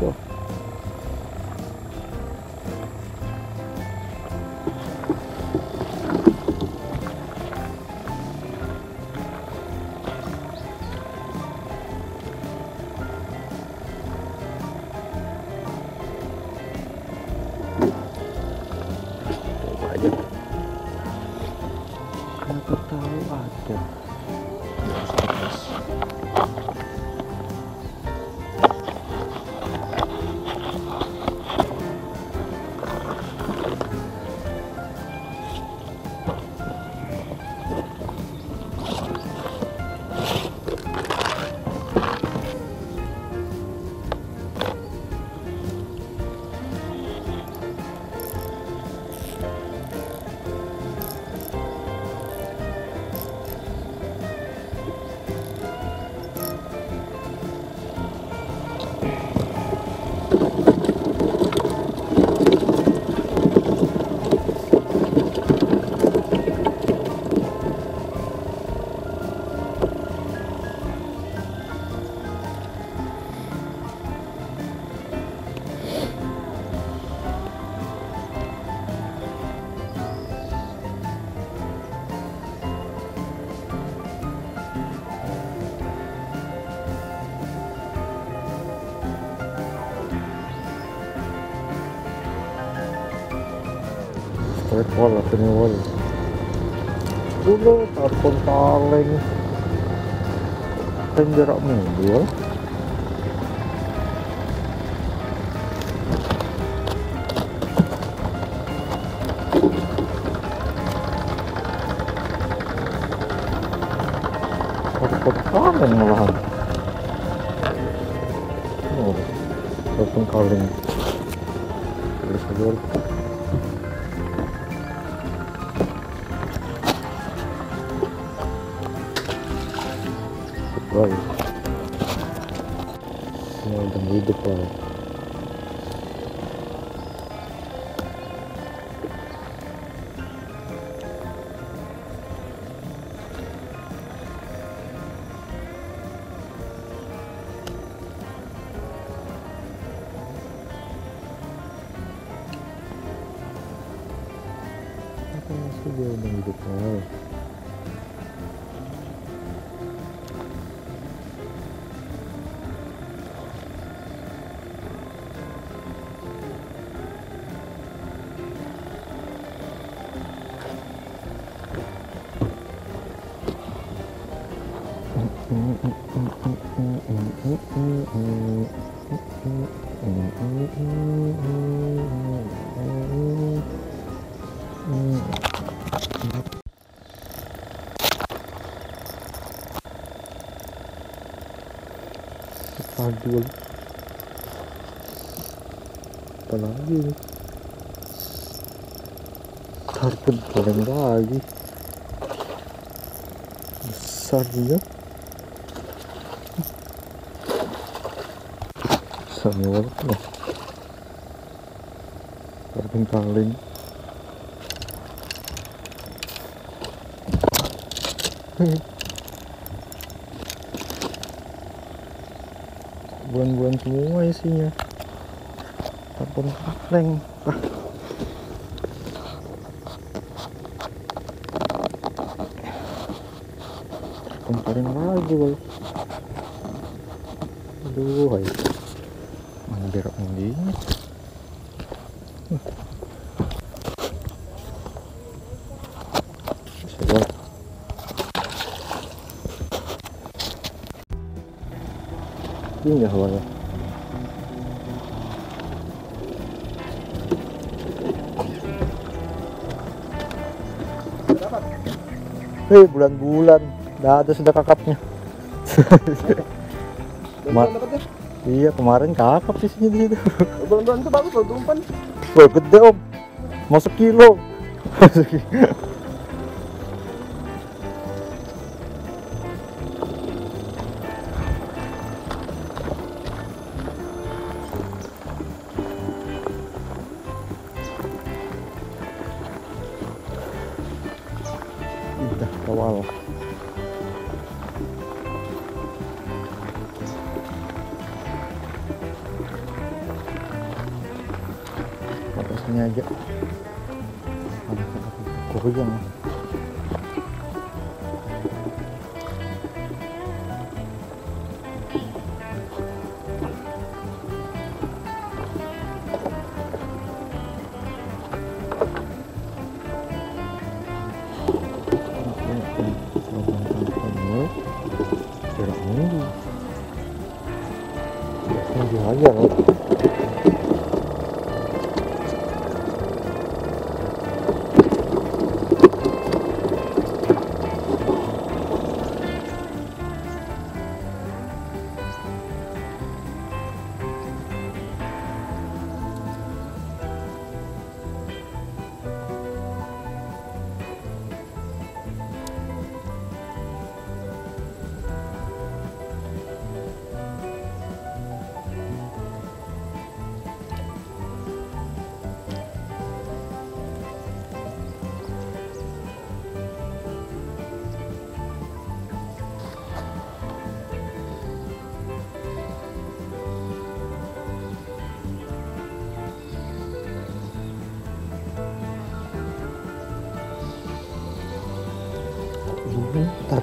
people. Wait, wala, piniwal. Ulo, tapon kaleng. Tendera mobil. Tapon kaleng malahan. Oh, tapon kaleng. Tulis sa dual. Surprise. Sinal dan hidup lah. Apa masih dia dan hidup lah. Aduh. Apa lagi nih? Tarpon paling lagi. Besar lah. Tarpon paling. buan-buan semua isinya tarpon kaleng ah. lagi boy aduh hai berak ini. Ini ya hawanya. Hei bulan-bulan, dah ada sudah kakapnya. iya kemarin kakap sisinya di situ. Bulan-bulan itu bagus loh, umpan. Wah gede om, mau sekilo. Udah goyang. aja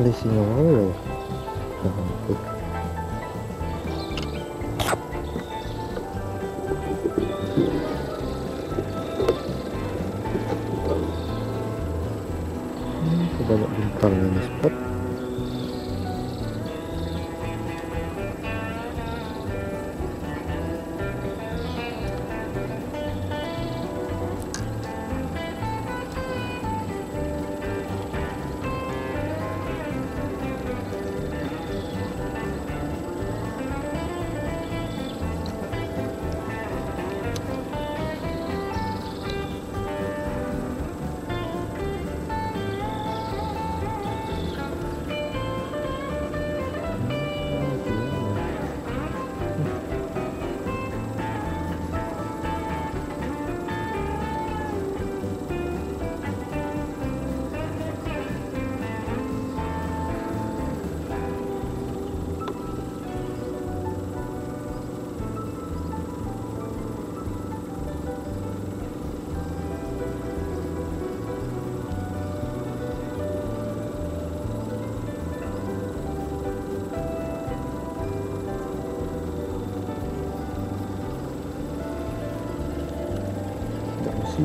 Sini, wow banyak bintang ini spot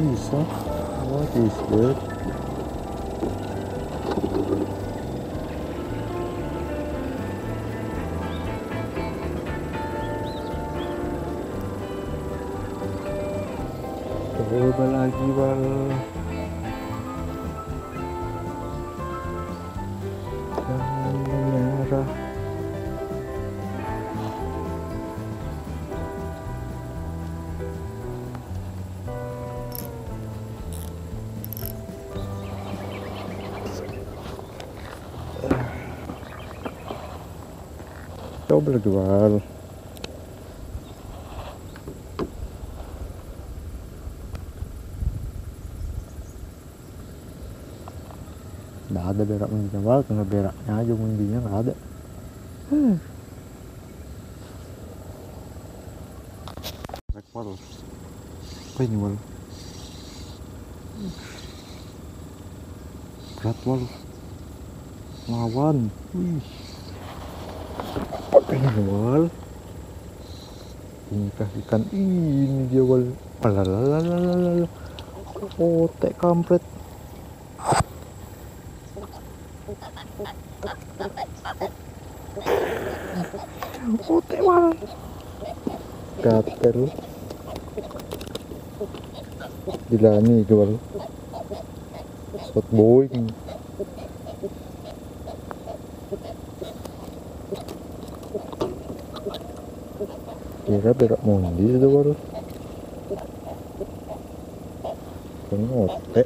Tidak sisa What is that? Coba lagi bal Lagi bal Nggak ada berak bal, kena beraknya aja mundinya nggak ada. Hmm. Ini bal? Berat bal. Lawan. Wih. Apa ini ikan ini dia tek kampret. Gatel. Gila nih jual. Spot boy. Kira berak mondi itu baru. Ini otek.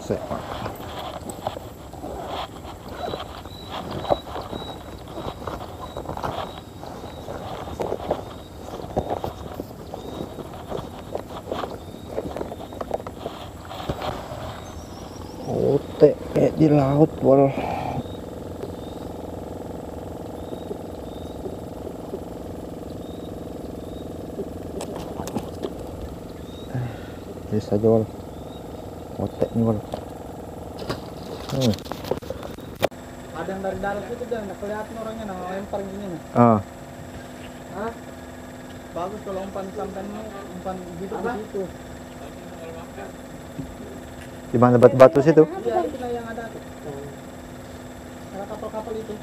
Sepak. Di laut wal. Bisa aja wal. Otek nih wal. Hmm. Ada yang dari darat itu dan kelihatan orangnya nah lempar gini nih. Ah, Hah? Bagus kalau umpan sampai umpan hidup di situ. di mana batu-batu situ? Iya itu lah yang ada tuh. Ada kapal-kapal itu.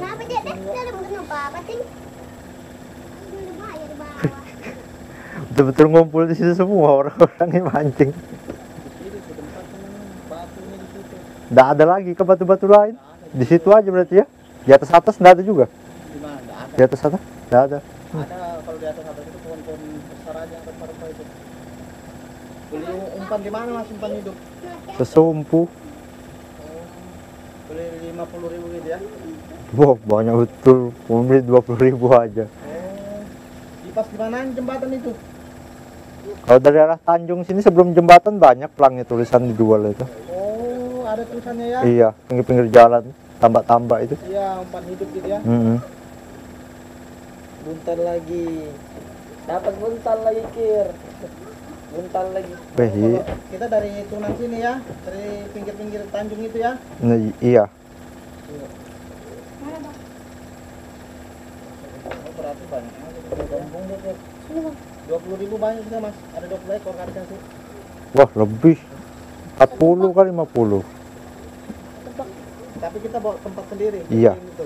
Kenapa dia dek? Dia ada kenapa apa sih? Ada bahaya di bawah. Betul-betul ngumpul di situ semua orang-orang yang mancing. Nggak ada lagi ke batu-batu lain. Di situ aja berarti ya. Di atas atas nggak ada juga. Di mana? Nggak ada. Di atas atas nggak ada. Ada kalau di atas atas itu pohon-pohon besar aja itu. Beli umpan di mana mas umpan hidup? Sesumpu. Beli lima puluh ribu gitu ya? Wah banyak betul. Mau dua puluh ribu aja. Oh, di pas di mana jembatan itu? Kalau dari arah Tanjung sini sebelum jembatan banyak pelangnya tulisan dijual itu. Oh, ada tulisannya ya? Iya, pinggir-pinggir jalan, tambak-tambak itu. Iya, umpan hidup gitu ya. Mm -hmm. Buntal lagi. Dapat buntal lagi, Kir. Buntal lagi. Iya. Kita dari tunan sini ya, dari pinggir-pinggir Tanjung itu ya? Nah, iya. iya. Berarti banyak. Kampung 20 ribu banyak juga mas. Ada 20 ekor kan, sih. Wah lebih. 40 kali 50 tempat. tapi kita bawa tempat sendiri. Iya. Gitu.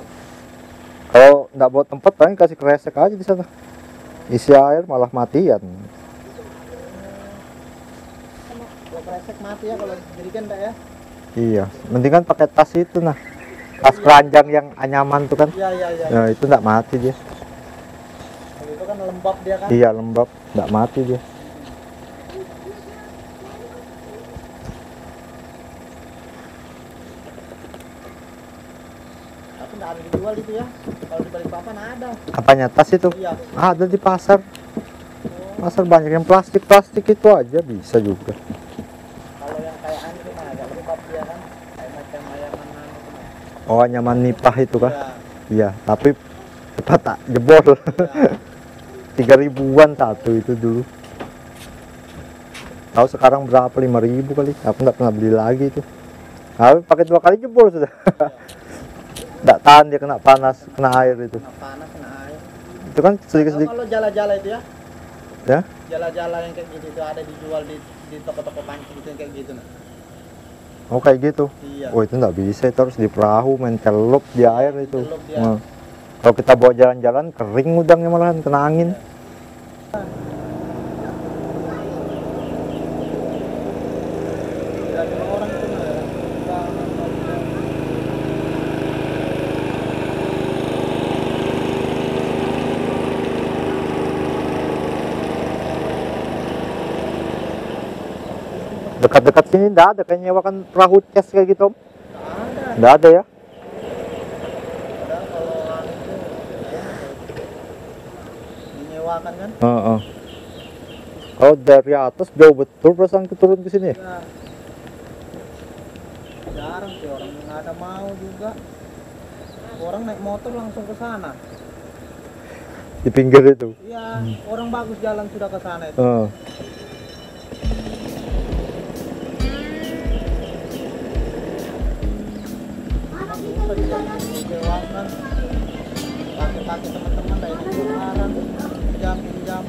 Kalau nggak bawa tempat paling kasih kresek aja di sana. Isi air malah matian. Kresek mati ya kalau ya. Iya. Mendingan pakai tas itu nah. Tas keranjang yang anyaman tuh kan. Iya iya iya. Nah, itu enggak mati dia. Kan lembab dia kan. Iya, lembab, nggak mati dia. Tapi enggak ada dijual itu ya. Kalau di Balikpapan ada. Apanya tas itu? Iya. Ada di pasar. Pasar banyak yang plastik-plastik itu aja bisa juga. Kalau yang kayak itu mah agak dia kan. Kayak macam mah. Oh, anyaman nipah itu kah? Iya. Iya, tapi tak jebol. iya. Tiga ribuan satu itu dulu. Tahu sekarang berapa? Lima ribu kali. Aku nggak pernah beli lagi itu. Tapi pakai dua kali jebol sudah. Nggak tahan dia kena panas, kena air itu. Kena panas kena air. Itu kan Kalau sedikit-sedikit. kalau jala-jala itu ya. Ya? Jala-jala yang kayak gitu itu ada dijual di di toko-toko panci gitu yang kayak gitu nah. Oh kayak gitu. Iya. Oh itu nggak bisa, itu harus di perahu main celup di air itu. Celup dia. Nah. Kalau kita bawa jalan-jalan kering udangnya malahan kena angin. Tidak Dekat-dekat sini nggak ada kayak nyewakan perahu cas kayak gitu. Om. ada. Nggak ada ya? Padahal kalau orang itu ya, dinyewakan kan. Heeh. Kalau dari atas jauh betul perasaan turun ke sini. Ya. Jarang sih orang nggak ada mau juga. Orang naik motor langsung ke sana. Di pinggir itu. Iya, orang bagus jalan sudah ke sana itu. Juga dinyewakan. Pakai-pakai teman-teman dari jam, jam.